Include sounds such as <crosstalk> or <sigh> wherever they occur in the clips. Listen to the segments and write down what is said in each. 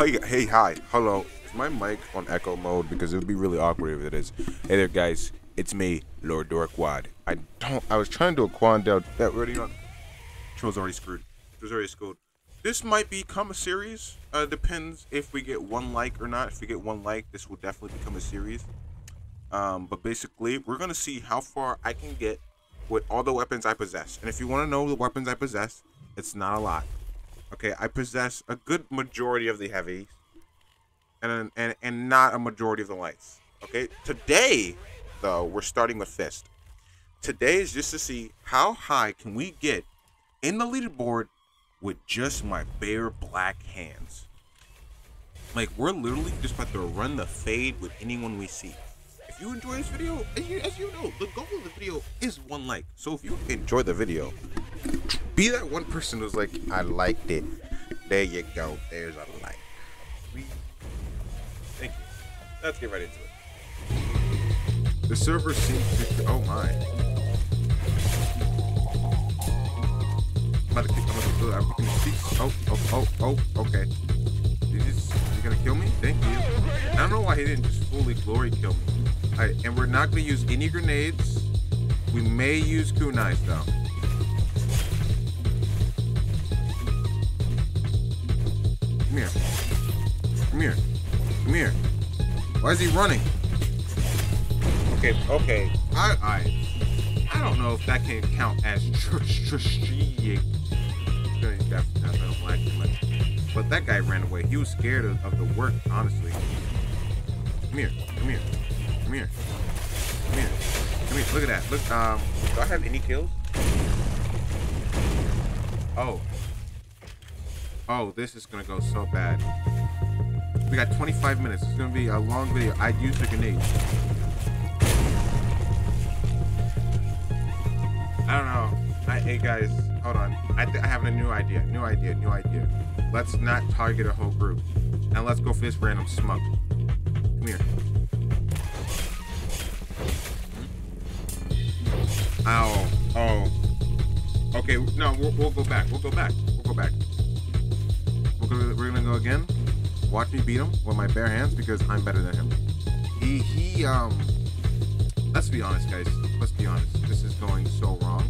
Hey, hey, hi, hello. Is my mic on echo mode? Because it would be really awkward if it is. Hey there, guys. It's me, Lord Dorkwad. I don't. I was trying to do a quad down. That already on. was already screwed. Was already screwed. This might become a series. Uh, depends if we get one like or not. If we get one like, this will definitely become a series. Um, but basically, we're gonna see how far I can get with all the weapons I possess. And if you want to know the weapons I possess, it's not a lot. Okay, I possess a good majority of the heavies, and and and not a majority of the lights. Okay, today though we're starting with fist. Today is just to see how high can we get in the leaderboard with just my bare black hands. Like we're literally just about to run the fade with anyone we see. If you enjoy this video, as you, as you know, the goal of the video is one like. So if you enjoy the video, be that one person who's like, I liked it. There you go. There's a like. Thank you. Let's get right into it. The server seems to. Oh my. I'm about to kick. I'm about to. Oh, oh, oh, oh. Okay. Just. He's gonna kill me. Thank you. I don't know why he didn't just fully glory kill me. Alright, and we're not gonna use any grenades. We may use kunais though. Come here. Come here. Come here. Why is he running? Okay, okay. I I I don't know if that can count as strategic. But that guy ran away. He was scared of, of the work, honestly. Come here. Come here. Come here. Come here. Come here. Look at that. Look, um, do I have any kills? Oh, Oh, this is gonna go so bad. We got 25 minutes. It's gonna be a long video. I'd use the grenade. I don't know. I, hey guys, hold on. I, I have a new idea. New idea. New idea. Let's not target a whole group. And let's go for this random smug. Come here. Ow. Oh. Okay, no, we'll, we'll go back. We'll go back. We'll go back gonna, we're gonna go again. Watch me beat him with my bare hands because I'm better than him. He he um. Let's be honest, guys. Let's be honest. This is going so wrong.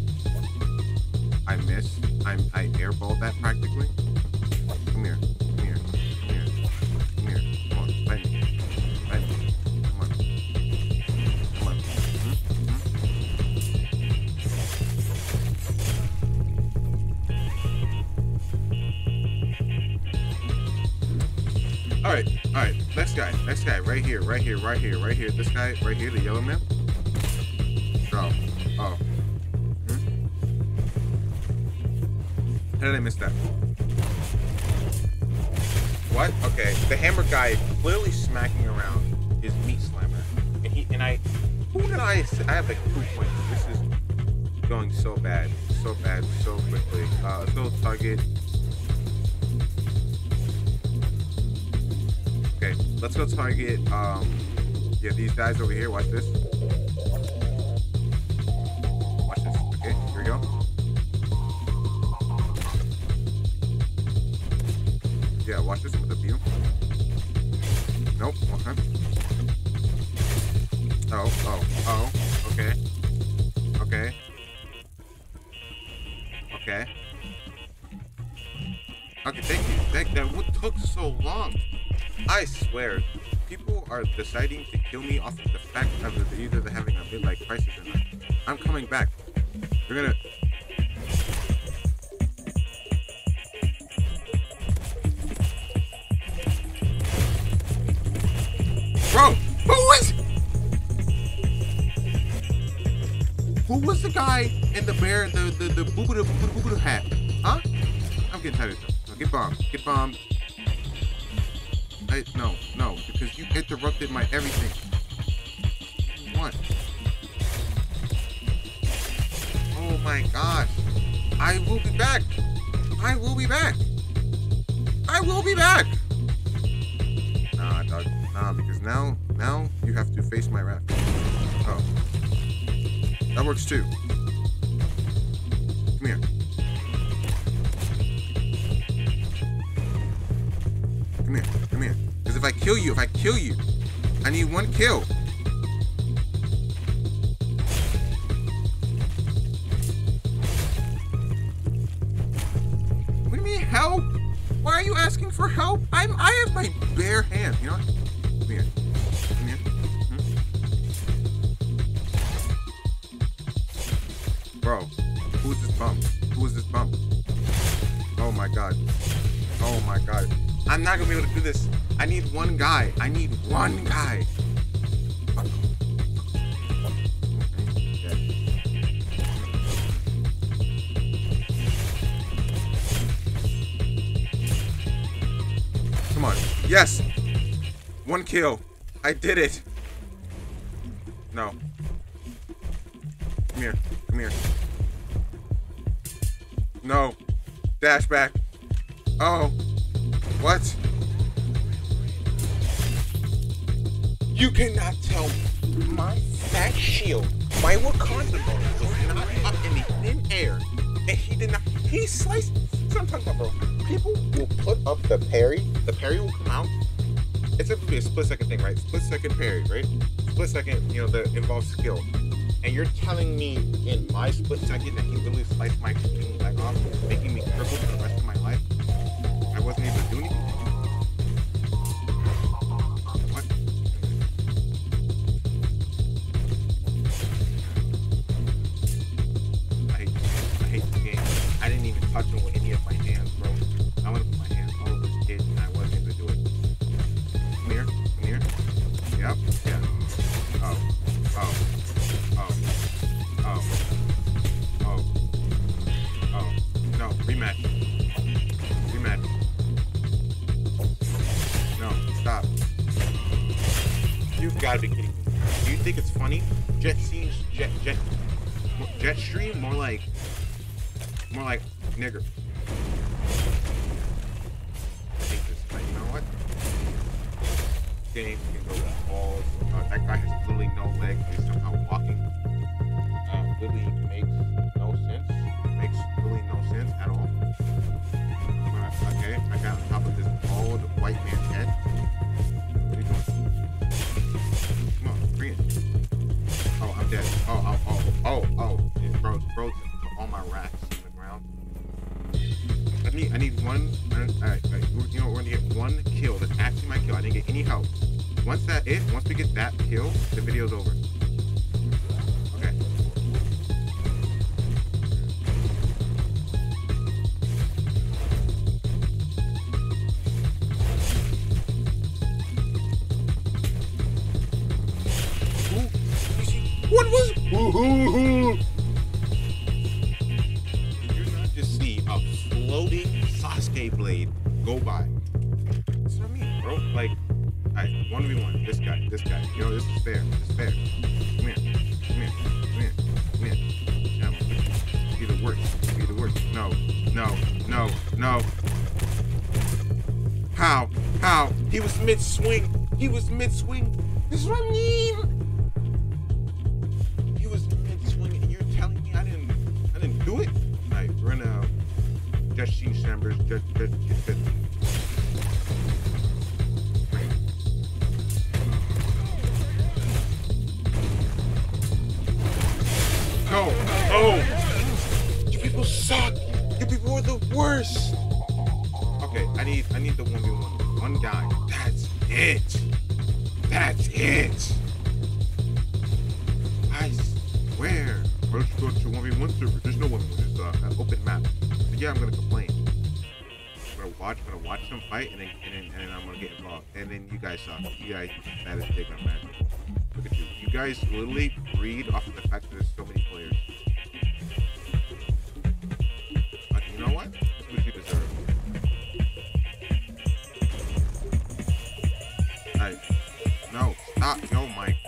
I missed. I'm I airballed that practically. Come here. Next guy, right here, right here, right here, right here. This guy, right here, the yellow man. Bro, oh. Hmm? How did I miss that? What? Okay, the hammer guy clearly smacking around his meat slammer, and he and I. Who did I? I have like two points. This is going so bad, so bad, so quickly. Uh, go Okay, let's go target, um, yeah, these guys over here. Watch this. Watch this. Okay, here we go. Yeah, watch this with the view. Nope, okay. Oh, oh, oh, okay. Okay. Okay. Okay, thank you. Thank that. What took so long? I swear, people are deciding to kill me off of the fact of either they're having a midlife crisis or not. I'm coming back. They're gonna. Bro, who was? Who was the guy in the bear, the the the boo boo boo boo hat? Huh? I'm getting tired of this. Get bombed. Get bombed. I, no, no, because you interrupted my everything. What? Oh my gosh. I will be back. I will be back. I will be back. Nah, dog. Nah, because now, now you have to face my wrath. Oh. That works too. Come here. Come here. If I kill you, if I kill you, I need one kill. What do you mean help? Why are you asking for help? I'm I have my bare hand. You know not gonna be able to do this. I need one guy. I need one guy. Come on. Yes. One kill. I did it. No. Come here. Come here. No. Dash back. Oh. What? You cannot tell me my fat shield, my Wakanda bone was not up in the thin air, and he did not. He sliced. That's what I'm talking about, bro. People will put up the parry. The parry will come out. It's a, a split second thing, right? Split second parry, right? Split second, you know, that involves skill. And you're telling me in my split second that he literally sliced my leg off, making me crippled for the rest of my life? I wasn't able to do anything. More like nigger. Hate this, but you know what? Game can go with balls. Uh, that guy has literally no legs. He's somehow walking. Uh, literally makes no sense. Makes really no sense at all. Uh, okay, I got on top of this bald white man's head. I need, I need one. All right, all right, you know, we're gonna get one kill. That's actually my kill. I didn't get any help. Once that once we get that kill, the video's over. Bro. Like, I one v one. This guy, this guy. You know, this is fair. This is fair. Come here. Come here. Come here. Come here. Now, be the worst. Be the worst. No. No. No. No. How? How? He was mid swing. He was mid swing. This is what I mean. He was mid swing, and you're telling me I didn't, I didn't do it. Right, we're gonna just see chambers. Just, just, just, just. Worst. Okay, I need I need the 1v1. One guy. That's it. That's it. I swear. Let's go to 1v1 server. There's no 1v1. It's uh, an open map. Yeah, I'm gonna complain. I'm gonna watch, I'm gonna watch them fight, and then, and then, and then I'm gonna get involved. And then you guys suck. You guys bad as dick on magic. Look at you. You guys literally breed off of the fact that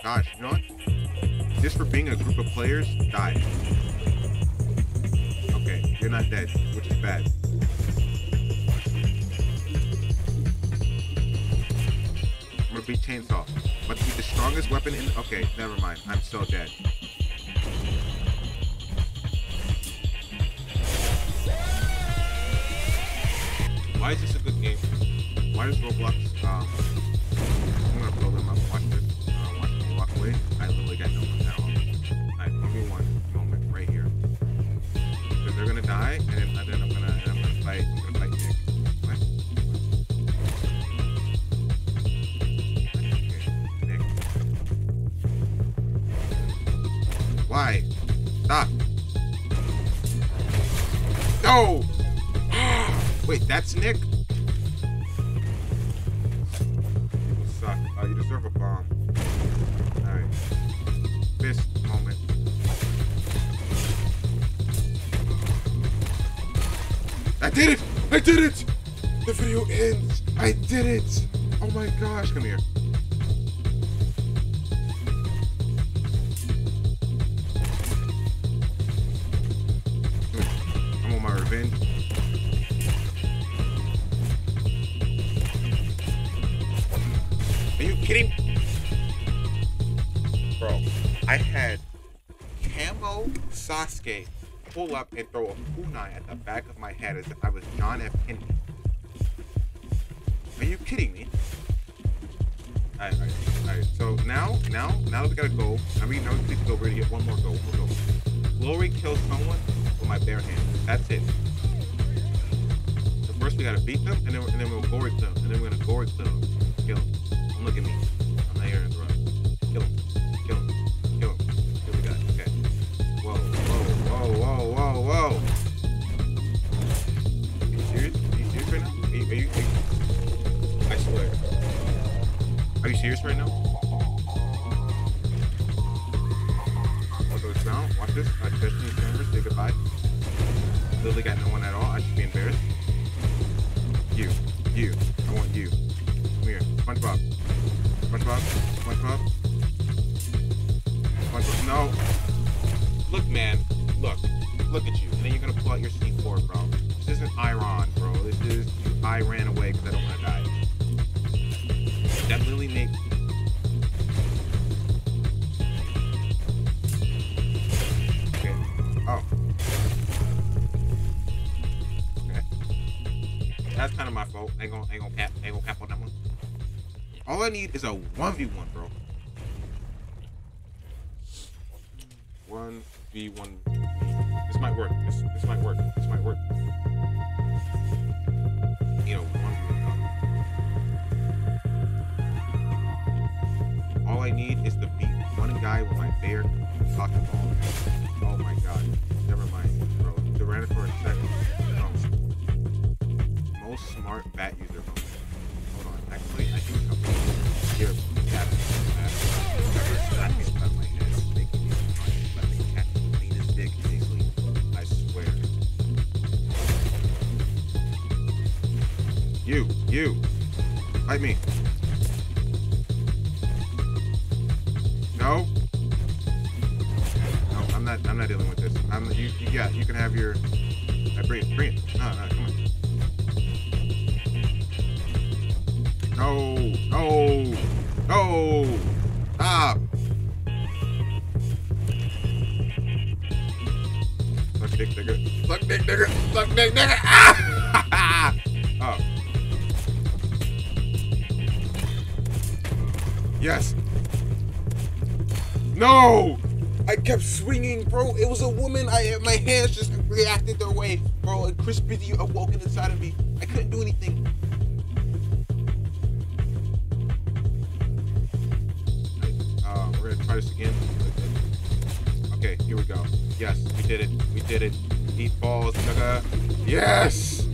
gosh. You know what? Just for being a group of players, die. Okay, you're not dead, which is bad. I'm gonna be chainsaw. But to be the strongest weapon in. Okay, never mind. I'm so dead. Why is this a good game? why does Roblox, um, Nick? People suck. Uh, you deserve a bomb. Alright. Fist moment. I did it! I did it! The video ends! I did it! Oh my gosh. Come here. I'm on my revenge. Are you kidding? Bro, I had Camo Sasuke pull up and throw a kunai at the back of my head as if I was John F. Kennedy. Are you kidding me? Alright, alright, alright. So now, now, now that we gotta go, I mean, now we need to go We ready to get one more go, one go. Glory kills someone with my bare hands. That's it. So first we gotta beat them, and then, and then we'll glory kill them, and then we're gonna glory kill them. Kill them. Look at me. I'm not here to interrupt. Kill him. Kill him. Kill him. Here we got. Okay. Whoa, whoa, whoa, whoa, whoa, whoa. Are you serious? Are you serious right now? Are you, are you, are you I swear. Are you serious right now? man, look, look at you. And then you're gonna pull out your C4, bro. This isn't Iran, bro. This is I ran away because I don't want to die. That literally makes okay. Oh. Okay. That's kind of my fault. Ain't gonna, ain't gonna cap, ain't gonna cap on that one. All I need is a 1v1. Work. You know, one. All I need is to beat one guy with my bare fucking ball. You, you. Fight me. No. No, I'm not. I'm not dealing with this. I'm. You. you yeah. You can have your. I bring it. Bring it. No, no. Come on. No. No. No. Stop. Suck dick, nigga. Suck dick, nigga. Suck dick, nigga. Ah! Yes. No! I kept swinging, bro. It was a woman. I my hands just reacted their way, bro. A crispy awoken inside of me. I couldn't do anything. Uh, we're gonna try this again. Okay, here we go. Yes, we did it. We did it. Eat balls. Yes.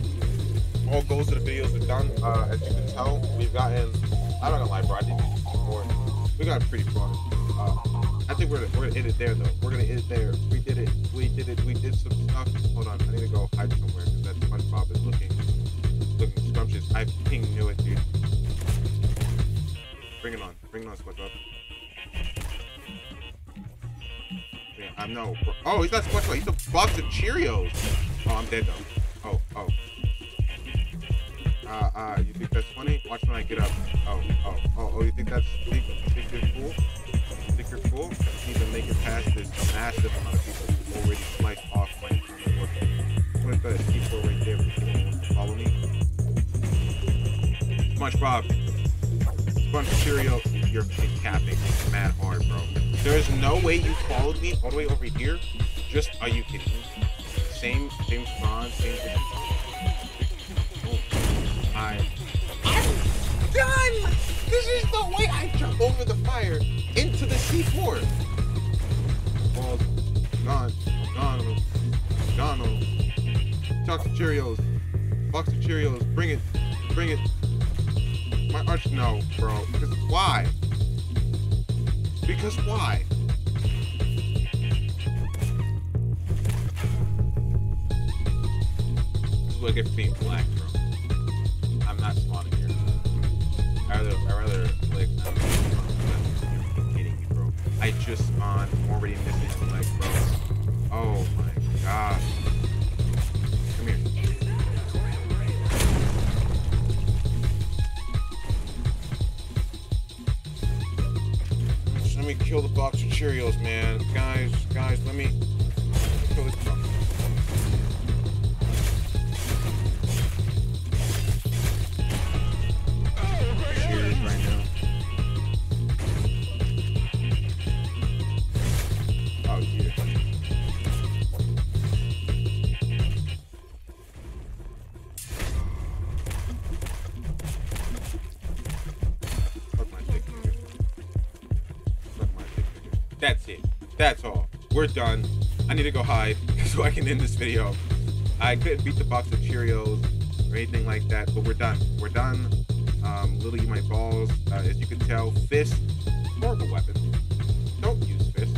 All goals of the videos are done. Uh, as you can tell, we've gotten. I'm not gonna lie, bro. We got pretty far. Uh, I think we're we're gonna end it there though. We're gonna end it there. We did it. We did it. We did some stuff. Hold on, I need to go hide somewhere because that SpongeBob is looking looking scrumptious. I ping knew it, dude. Bring it on. Bring it on, SpongeBob. Yeah, I know. Oh, he's not SpongeBob. He's a box of Cheerios. Oh, I'm dead though. Uh, uh, you think that's funny? Watch when I get up. Oh, oh, oh, oh, you think that's, you think, you think you're cool? You think you're cool? To make it past this massive amount of people who already sliced off my work. Put a C4 right there for anyone to follow me. SpongeBob. SpongeBob cereal. You're capping mad hard, bro. There's no way you followed me all the way over here. Just are you kidding me? Same, same spawn, same. Oh, I'm done. This is the way I jump over the fire into the C4. Oh, gone, gone, gone. Chocolate Cheerios, box of Cheerios. Bring it, bring it. My arch, no, bro. Because why? Because why? This is what I get for being black, not spawning here. I rather, I rather like. Kidding me, bro. I just spawned. I'm already missing like, bro. Oh my god. Come here. Let me kill the box of Cheerios, man. Guys, guys, let me kill this box. That's all. We're done. I need to go hide <laughs> so I can end this video. I couldn't beat the box of Cheerios or anything like that, but we're done. We're done. Um, Lily, my balls. Uh, as you can tell, fist, more of a weapon. Don't use fist.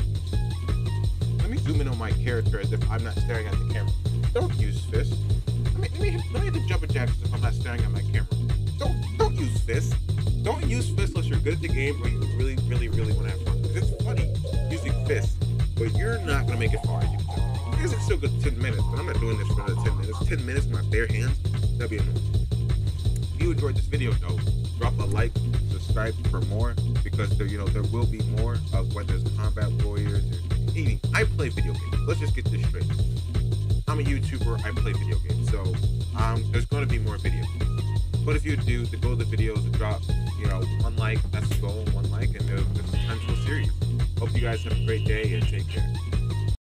Let me zoom in on my character as if I'm not staring at the camera. Don't use fist. Let me, let me, let me hit the jumping jacks if I'm not staring at my camera. Don't don't use fist. Don't use fist unless you're good at the game or you really, really, really want to have fun. It's funny fist, but you're not gonna make it far. You. I it's still good 10 minutes, but I'm not doing this for another 10 minutes. 10 minutes my bare hands, that'd be annoying. If you enjoyed this video though, drop a like, subscribe for more because there, you know, there will be more of whether it's combat warriors or anything. I play video games. Let's just get this straight. I'm a YouTuber. I play video games, so um, there's to be more videos. But if you do, the goal of the video is drop, you know, one like. That's the goal, one like, and there's a potential series. Hope you guys have a great day and take care.